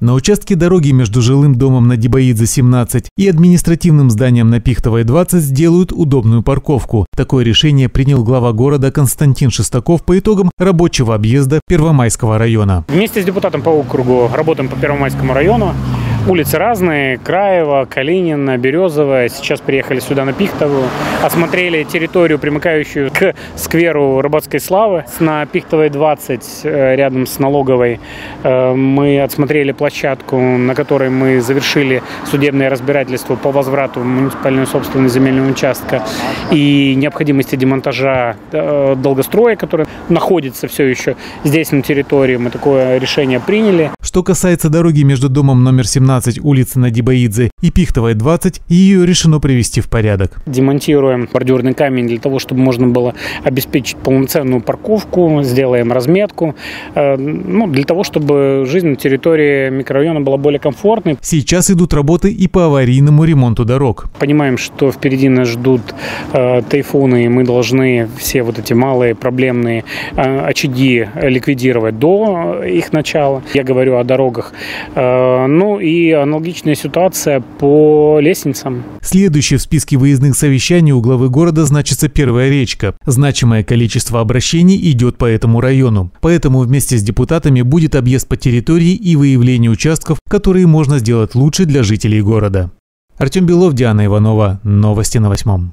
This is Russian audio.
На участке дороги между жилым домом на Дибаидзе 17 и административным зданием на Пихтовой 20 сделают удобную парковку. Такое решение принял глава города Константин Шестаков по итогам рабочего объезда Первомайского района. Вместе с депутатом по округу работаем по Первомайскому району. Улицы разные, Краева, Калинина, Березовая. Сейчас приехали сюда на Пихтовую. Осмотрели территорию, примыкающую к скверу Рыбацкой славы. На Пихтовой 20, э, рядом с налоговой, э, мы отсмотрели площадку, на которой мы завершили судебное разбирательство по возврату муниципальной собственности земельного участка и необходимости демонтажа э, долгостроя, который находится все еще здесь на территории. Мы такое решение приняли. Что касается дороги между домом номер 17 17 улицы Надибаидзе и Пихтовой 20, ее решено привести в порядок. Демонтируем бордюрный камень для того, чтобы можно было обеспечить полноценную парковку, сделаем разметку, э, ну, для того, чтобы жизнь на территории микрорайона была более комфортной. Сейчас идут работы и по аварийному ремонту дорог. Понимаем, что впереди нас ждут э, тайфуны, и мы должны все вот эти малые проблемные э, очаги ликвидировать до их начала. Я говорю о дорогах. Э, ну и аналогичная ситуация по лестницам. Следующий в списке выездных совещаний у главы города значится Первая речка. Значимое количество обращений идет по этому району. Поэтому вместе с депутатами будет объезд по территории и выявление участков, которые можно сделать лучше для жителей города. Артем Белов, Диана Иванова. Новости на восьмом.